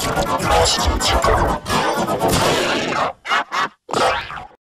Master